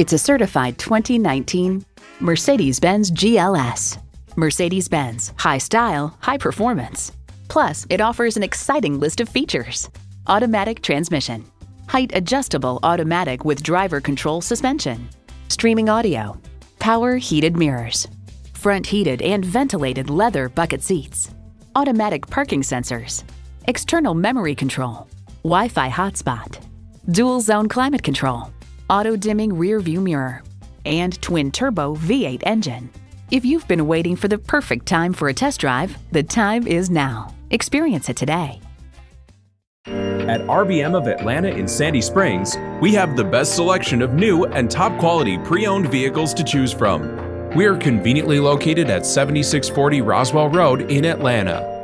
It's a certified 2019 Mercedes-Benz GLS. Mercedes-Benz, high style, high performance. Plus, it offers an exciting list of features. Automatic transmission, height adjustable automatic with driver control suspension, streaming audio, power heated mirrors, front heated and ventilated leather bucket seats, automatic parking sensors, external memory control, Wi-Fi hotspot, dual zone climate control, auto dimming rear view mirror, and twin turbo V8 engine. If you've been waiting for the perfect time for a test drive, the time is now. Experience it today. At RBM of Atlanta in Sandy Springs, we have the best selection of new and top quality pre owned vehicles to choose from. We are conveniently located at 7640 Roswell Road in Atlanta.